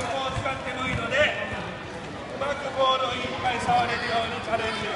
こを使ってもいいのでうまくボールをいっぱい触れるようにチャレンジ